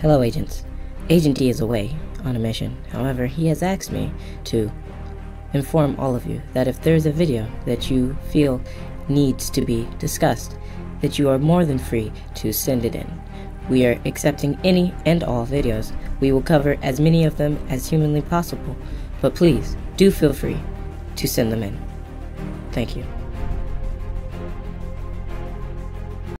Hello, agents. Agent D is away on a mission. However, he has asked me to inform all of you that if there's a video that you feel needs to be discussed, that you are more than free to send it in. We are accepting any and all videos. We will cover as many of them as humanly possible, but please do feel free to send them in. Thank you.